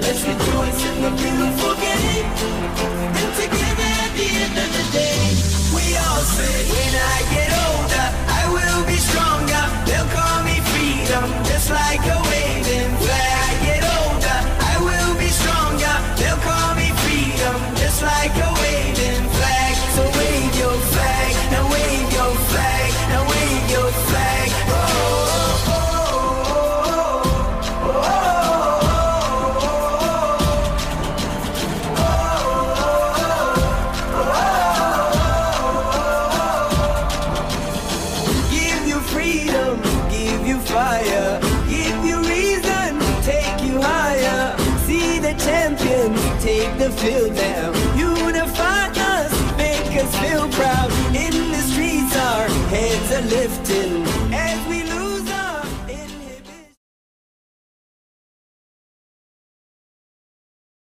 Let's rejoice in the beautiful game. And together at the end of the day, we all say, when I get older, I will be stronger. They'll call me freedom, just like a fire. Give you reason, take you higher. See the champions take the field now. Unify us, make us feel proud. In the streets, our heads are lifting.